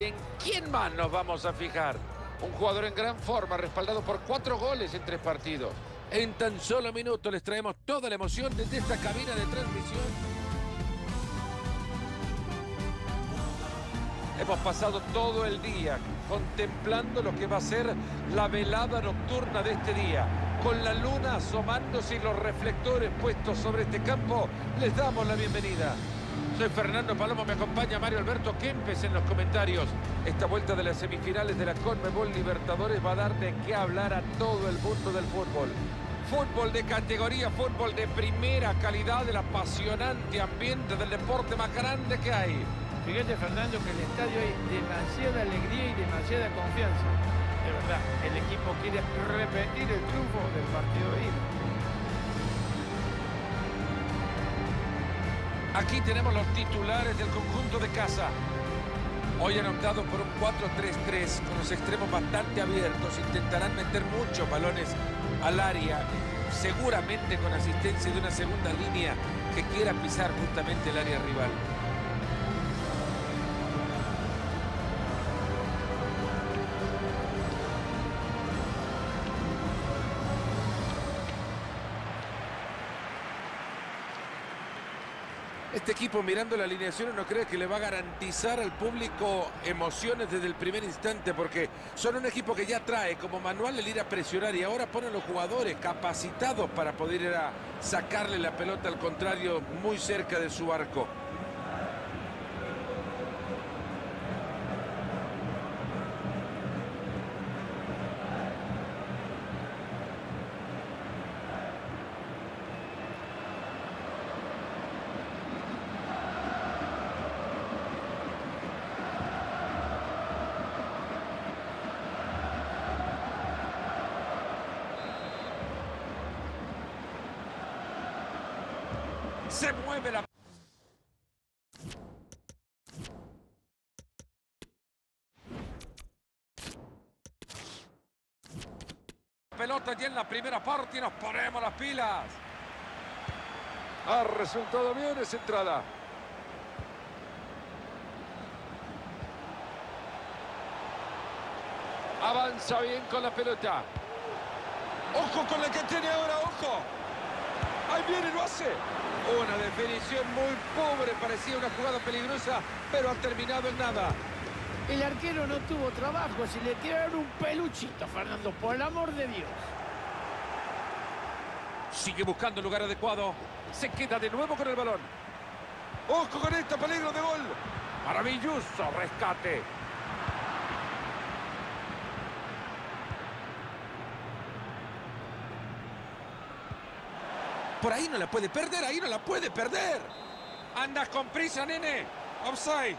¿En quién más nos vamos a fijar? Un jugador en gran forma, respaldado por cuatro goles en tres partidos. En tan solo minutos les traemos toda la emoción desde esta cabina de transmisión. Hemos pasado todo el día contemplando lo que va a ser la velada nocturna de este día. Con la luna asomándose y los reflectores puestos sobre este campo, les damos la bienvenida. Soy Fernando Palomo, me acompaña Mario Alberto Kempes en los comentarios. Esta vuelta de las semifinales de la Conmebol Libertadores va a dar de qué hablar a todo el mundo del fútbol. Fútbol de categoría, fútbol de primera calidad, el apasionante ambiente del deporte más grande que hay. Fíjate, Fernando, que en el estadio hay demasiada alegría y demasiada confianza. De verdad, el equipo quiere repetir el triunfo del partido de. Aquí tenemos los titulares del conjunto de casa. Hoy han optado por un 4-3-3 con los extremos bastante abiertos. Intentarán meter muchos balones al área, seguramente con asistencia de una segunda línea que quiera pisar justamente el área rival. Este equipo mirando la alineación no cree que le va a garantizar al público emociones desde el primer instante porque son un equipo que ya trae como manual el ir a presionar y ahora ponen los jugadores capacitados para poder ir a sacarle la pelota al contrario muy cerca de su arco. Se mueve la... Pelota ya en la primera parte y nos ponemos las pilas. Ha resultado bien esa entrada. Avanza bien con la pelota. Ojo con la que tiene ahora, ojo. Ahí viene, lo hace. Una definición muy pobre, parecía una jugada peligrosa, pero ha terminado en nada. El arquero no tuvo trabajo, si le tiraron un peluchito, Fernando, por el amor de Dios. Sigue buscando el lugar adecuado. Se queda de nuevo con el balón. ¡Ojo con este peligro de gol! Maravilloso rescate. Por ahí no la puede perder, ahí no la puede perder. Andas con prisa, nene. Offside.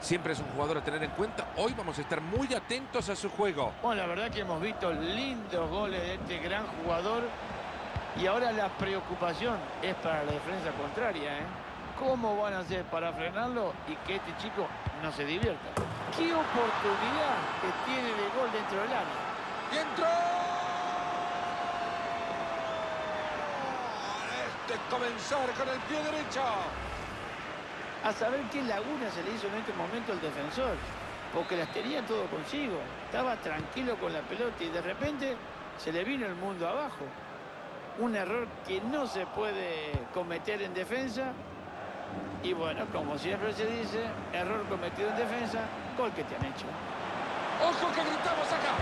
Siempre es un jugador a tener en cuenta. Hoy vamos a estar muy atentos a su juego. Bueno, la verdad que hemos visto lindos goles de este gran jugador. Y ahora la preocupación es para la defensa contraria. ¿eh? ¿Cómo van a hacer para frenarlo y que este chico no se divierta? ¡Qué oportunidad que tiene de gol dentro del área! ¡Y entró! Este es comenzar con el pie derecho. A saber qué laguna se le hizo en este momento al defensor. Porque las tenía todo consigo. Estaba tranquilo con la pelota y de repente se le vino el mundo abajo. Un error que no se puede cometer en defensa. Y bueno, como siempre se dice, error cometido en defensa, gol que te han hecho. ¡Ojo que gritamos acá!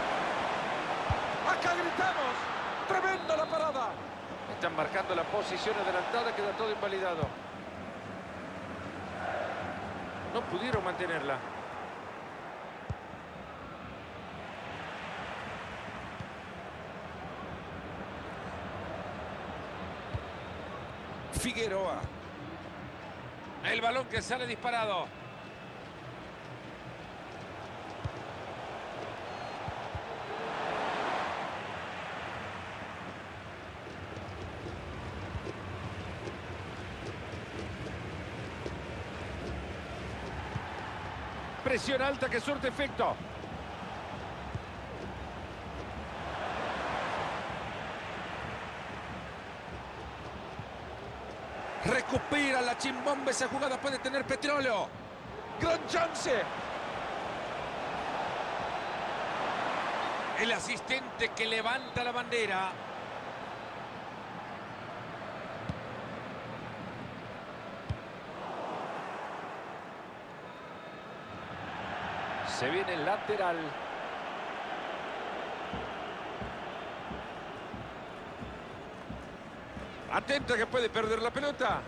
¡Acá gritamos! ¡Tremenda la parada! Están marcando la posición adelantada, queda todo invalidado. No pudieron mantenerla. Figueroa. El balón que sale disparado. Presión alta que surte efecto. Recupera la chimbomba. Esa jugada puede tener petróleo. Gran chance. El asistente que levanta la bandera. Se viene el lateral. Atenta que puede perder la pelota.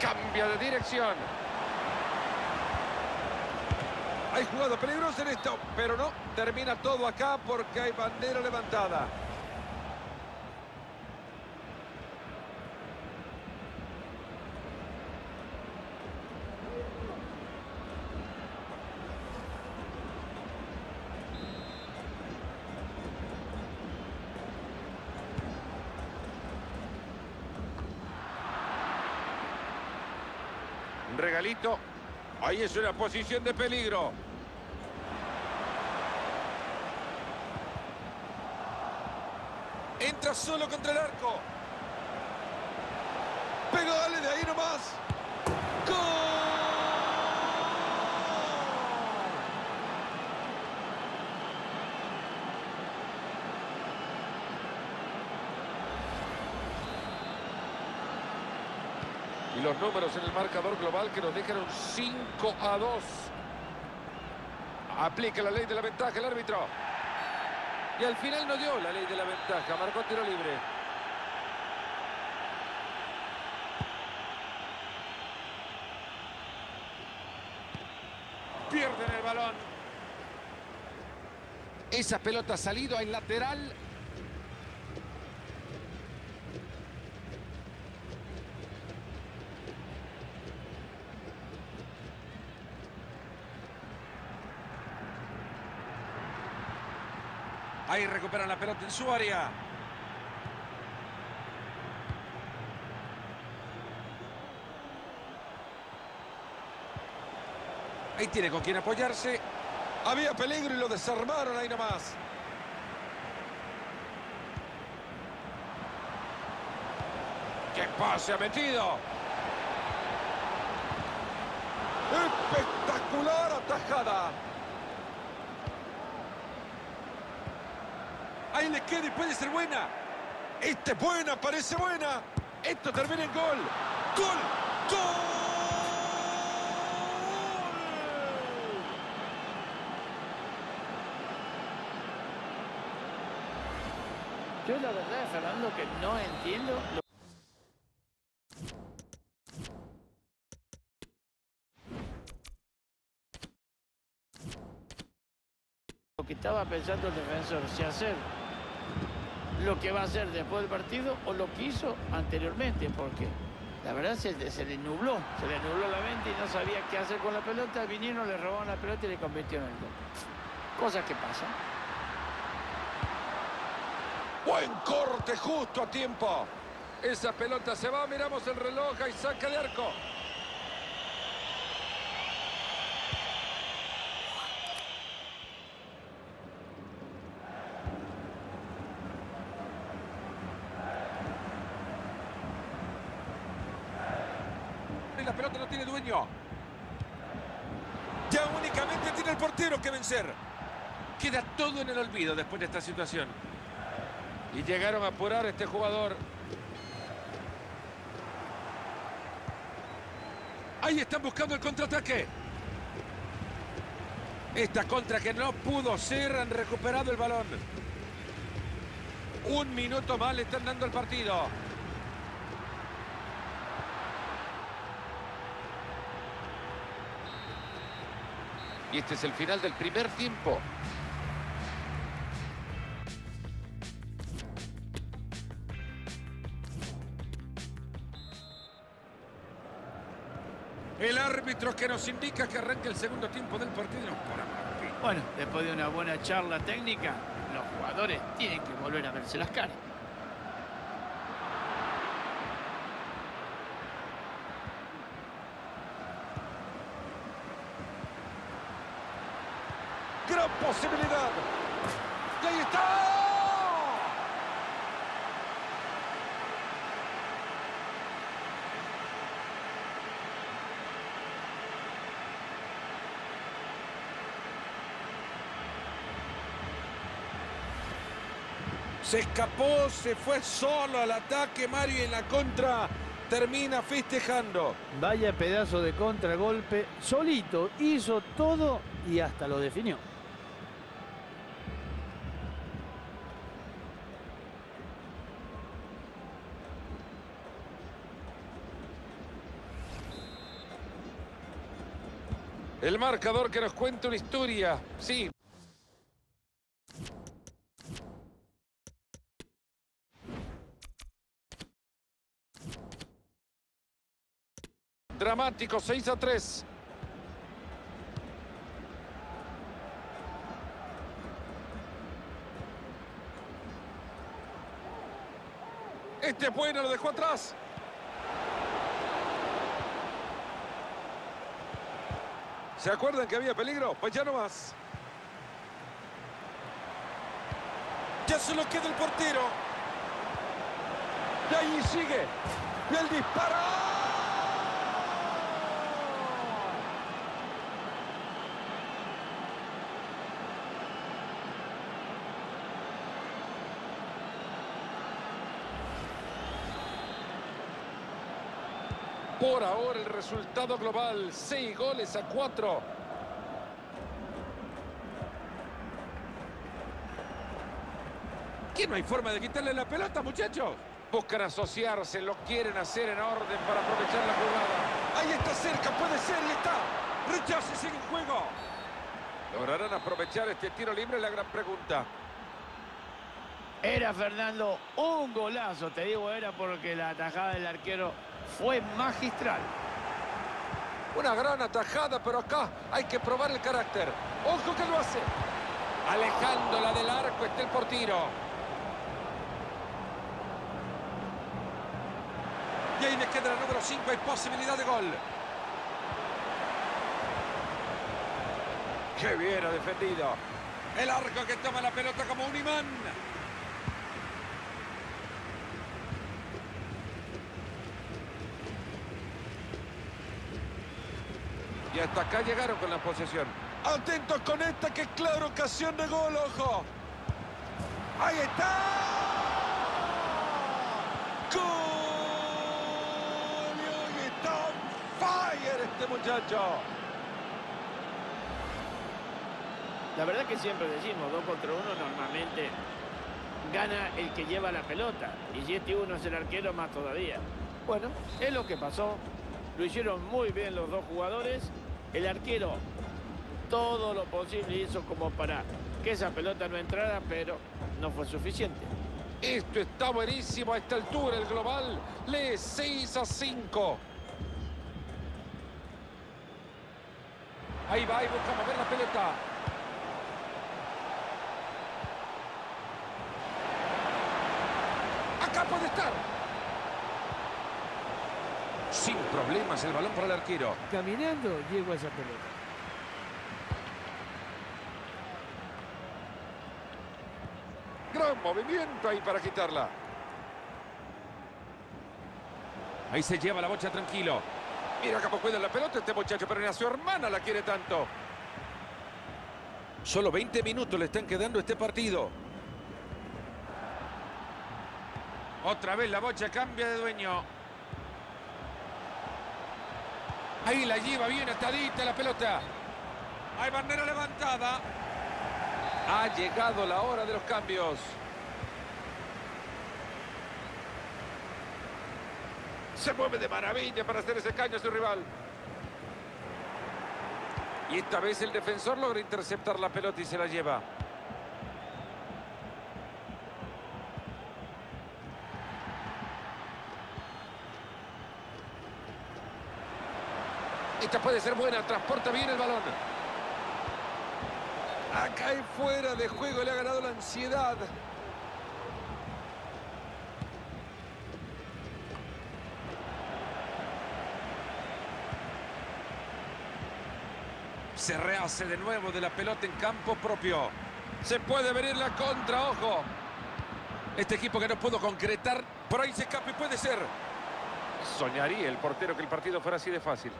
Cambia de dirección. Hay jugada peligrosa en esto, pero no, termina todo acá porque hay bandera levantada. Regalito. Ahí es una posición de peligro. Entra solo contra el arco. Pegale de ahí nomás. ¡Gol! Los números en el marcador global que nos dejan un 5 a 2. Aplica la ley de la ventaja el árbitro. Y al final no dio la ley de la ventaja. Marcó tiro libre. Pierden el balón. Esa pelota ha salido al lateral. Ahí recuperan la pelota en su área. Ahí tiene con quien apoyarse. Había peligro y lo desarmaron ahí nomás. ¡Qué pase ha metido! ¡Espectacular atajada! Ahí le queda y puede ser buena. Esta es buena, parece buena. Esto termina en gol. ¡Gol! ¡Gol! Yo la verdad, Fernando, que no entiendo lo que estaba pensando el defensor, si hacer lo que va a hacer después del partido o lo que hizo anteriormente, porque la verdad se, se le nubló, se le nubló la mente y no sabía qué hacer con la pelota, vinieron, le robaron la pelota y le convirtieron en gol. Cosas que pasan. Buen corte justo a tiempo. Esa pelota se va, miramos el reloj y saca de arco. Y la pelota no tiene dueño. Ya únicamente que vencer. Queda todo en el olvido después de esta situación. Y llegaron a apurar a este jugador. Ahí están buscando el contraataque. Esta contra que no pudo ser, han recuperado el balón. Un minuto más le están dando el partido. Y este es el final del primer tiempo. El árbitro que nos indica que arranque el segundo tiempo del partido. Bueno, después de una buena charla técnica, los jugadores tienen que volver a verse las caras. Gran posibilidad. Y ahí está. Se escapó, se fue solo al ataque Mario en la contra termina festejando. Vaya pedazo de contragolpe, solito, hizo todo y hasta lo definió. El marcador que nos cuenta una historia. Sí, Dramático, 6 a 3. Este es bueno, lo dejó atrás. ¿Se acuerdan que había peligro? Pues ya no más. Ya solo queda el portero. Y ahí sigue. Y el disparo. Por ahora el resultado global, 6 goles a 4. ¿Qué no hay forma de quitarle la pelota, muchachos? Buscan asociarse, lo quieren hacer en orden para aprovechar la jugada. Ahí está cerca, puede ser, y está. Rechace, sigue en juego. ¿Lograrán aprovechar este tiro libre? La gran pregunta. Era Fernando un golazo, te digo, era porque la atajada del arquero fue magistral. Una gran atajada, pero acá hay que probar el carácter. ¡Ojo que lo hace! Alejándola del arco está el portero. Y ahí le queda la número 5, hay posibilidad de gol. ¡Qué bien ha defendido! El arco que toma la pelota como un imán. Y hasta acá llegaron con la posesión. Atentos con esta que es clara ocasión de gol, ojo. Ahí está. Gol. Y hoy está on fire este muchacho. La verdad que siempre decimos, dos contra uno normalmente gana el que lleva la pelota. Y si este uno es el arquero, más todavía. Bueno, es lo que pasó. Lo hicieron muy bien los dos jugadores. El arquero todo lo posible hizo como para que esa pelota no entrara, pero no fue suficiente. Esto está buenísimo a esta altura, el global. Lee 6 a 5. Ahí va y busca mover la pelota. Acá puede estar. Sin problemas el balón para el arquero. Caminando llegó a esa pelota. Gran movimiento ahí para quitarla. Ahí se lleva la bocha tranquilo. Mira cómo cuida la pelota este muchacho, pero ni a su hermana la quiere tanto. Solo 20 minutos le están quedando este partido. Otra vez la bocha cambia de dueño. Ahí la lleva bien atadita la pelota. Hay bandera levantada. Ha llegado la hora de los cambios. Se mueve de maravilla para hacer ese caño a su rival. Y esta vez el defensor logra interceptar la pelota y se la lleva. Esta puede ser buena, transporta bien el balón. Acá y fuera de juego le ha ganado la ansiedad. Se rehace de nuevo de la pelota en campo propio. Se puede venir la contra, ojo. Este equipo que no pudo concretar, por ahí se escapa y puede ser. Soñaría el portero que el partido fuera así de fácil.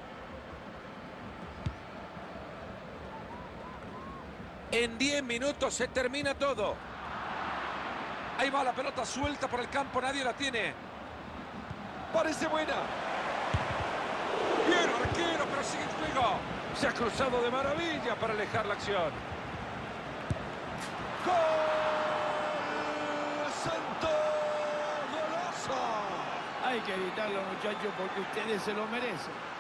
En 10 minutos se termina todo. Ahí va la pelota suelta por el campo, nadie la tiene. Parece buena. Bien, arquero, pero sigue el juego. Se ha cruzado de maravilla para alejar la acción. ¡Gol! ¡Santo golazo! Hay que evitarlo, muchachos, porque ustedes se lo merecen.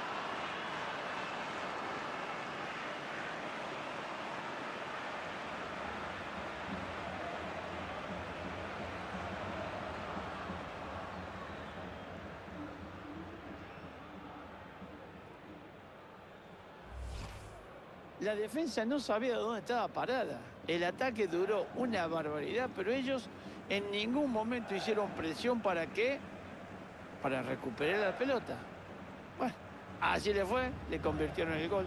La defensa no sabía dónde estaba parada. El ataque duró una barbaridad, pero ellos en ningún momento hicieron presión para qué? Para recuperar la pelota. Bueno, así le fue, le convirtieron el gol.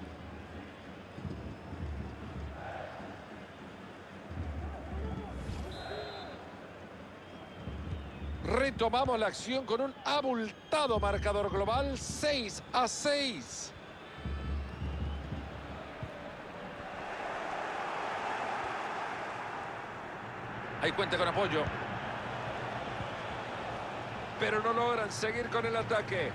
Retomamos la acción con un abultado marcador global 6 a 6. Ahí cuenta con apoyo. Pero no logran seguir con el ataque.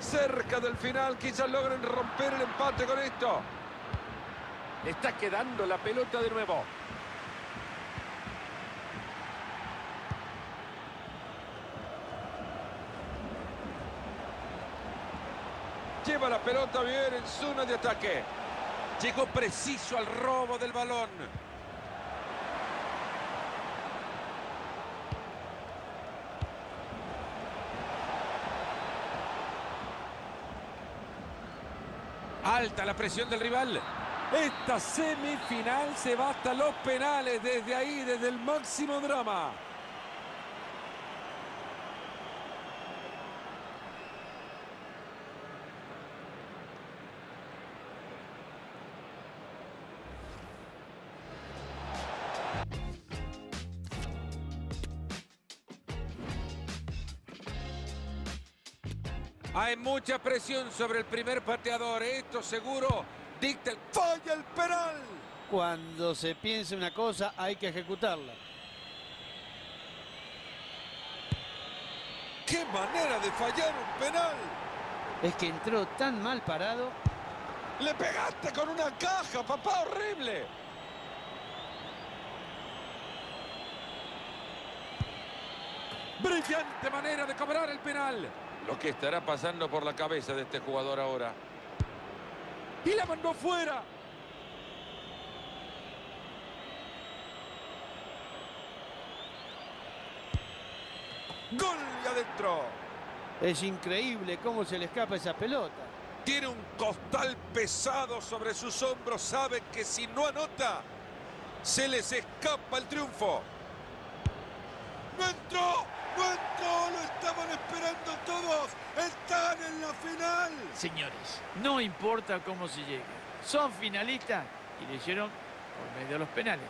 Cerca del final, quizás logren romper el empate con esto. Está quedando la pelota de nuevo. La pelota bien en zona de ataque. Llegó preciso al robo del balón. Alta la presión del rival. Esta semifinal se va hasta los penales. Desde ahí, desde el máximo drama. Hay mucha presión sobre el primer pateador. Esto seguro dicta el... ¡Falla el penal! Cuando se piense una cosa, hay que ejecutarla. ¡Qué manera de fallar un penal! Es que entró tan mal parado. ¡Le pegaste con una caja, papá! ¡Horrible! Brillante manera de cobrar el penal. Lo que estará pasando por la cabeza de este jugador ahora. Y la mandó fuera. Gol y adentro. Es increíble cómo se le escapa esa pelota. Tiene un costal pesado sobre sus hombros. Sabe que si no anota, se les escapa el triunfo. ¡No entró! ¡Lo estaban esperando todos! ¡Están en la final! Señores, no importa cómo se llegue. Son finalistas y le hicieron por medio de los penales.